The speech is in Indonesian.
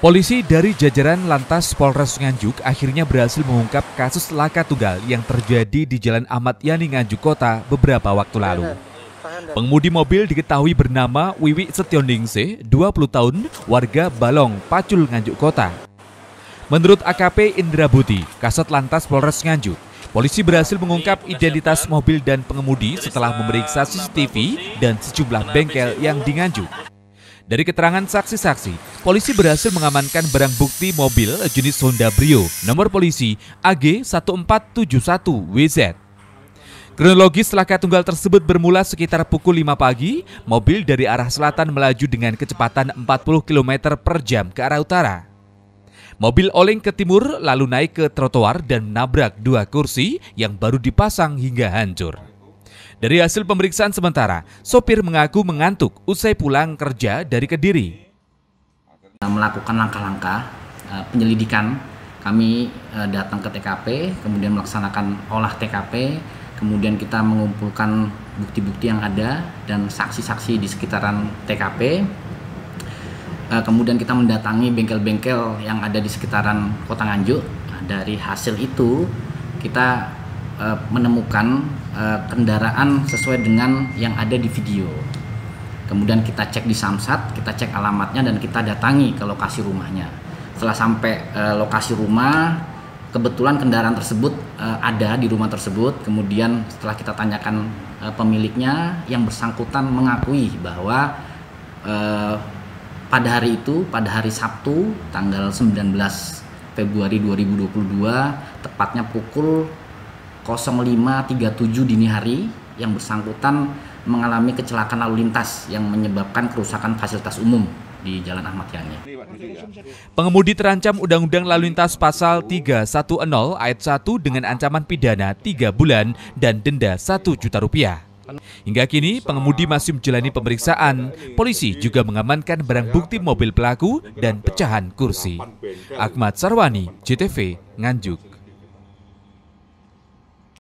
Polisi dari jajaran Lantas Polres Nganjuk akhirnya berhasil mengungkap kasus laka tunggal yang terjadi di Jalan Ahmad Yani Nganjuk Kota beberapa waktu lalu. Pengemudi mobil diketahui bernama Wiwi Setioningse, 20 tahun, warga Balong, Pacul, Nganjuk Kota. Menurut AKP Indra Buti, Kasat Lantas Polres Nganjuk, polisi berhasil mengungkap identitas mobil dan pengemudi setelah memeriksa CCTV dan sejumlah bengkel yang di Nganjuk. Dari keterangan saksi-saksi, polisi berhasil mengamankan barang bukti mobil jenis Honda Brio, nomor polisi AG 1471 WZ. Kronologis laka tunggal tersebut bermula sekitar pukul 5 pagi, mobil dari arah selatan melaju dengan kecepatan 40 km per jam ke arah utara. Mobil oleng ke timur lalu naik ke trotoar dan menabrak dua kursi yang baru dipasang hingga hancur. Dari hasil pemeriksaan sementara, sopir mengaku mengantuk usai pulang kerja dari Kediri. Melakukan langkah-langkah uh, penyelidikan, kami uh, datang ke TKP, kemudian melaksanakan olah TKP, kemudian kita mengumpulkan bukti-bukti yang ada dan saksi-saksi di sekitaran TKP. Uh, kemudian kita mendatangi bengkel-bengkel yang ada di sekitaran Kota Nganjuk. Dari hasil itu kita uh, menemukan uh, kendaraan sesuai dengan yang ada di video. Kemudian kita cek di Samsat, kita cek alamatnya dan kita datangi ke lokasi rumahnya. Setelah sampai uh, lokasi rumah, kebetulan kendaraan tersebut ada di rumah tersebut. Kemudian setelah kita tanyakan pemiliknya, yang bersangkutan mengakui bahwa pada hari itu, pada hari Sabtu, tanggal 19 Februari 2022, tepatnya pukul 05.37 dini hari yang bersangkutan mengalami kecelakaan lalu lintas yang menyebabkan kerusakan fasilitas umum di Jalan Ahmad Yani. Pengemudi terancam Undang-Undang Lalu Lintas Pasal 310 Ayat 1 dengan ancaman pidana 3 bulan dan denda 1 juta rupiah. Hingga kini, pengemudi masih menjalani pemeriksaan. Polisi juga mengamankan barang bukti mobil pelaku dan pecahan kursi. Ahmad Sarwani, JTV, Nganjuk.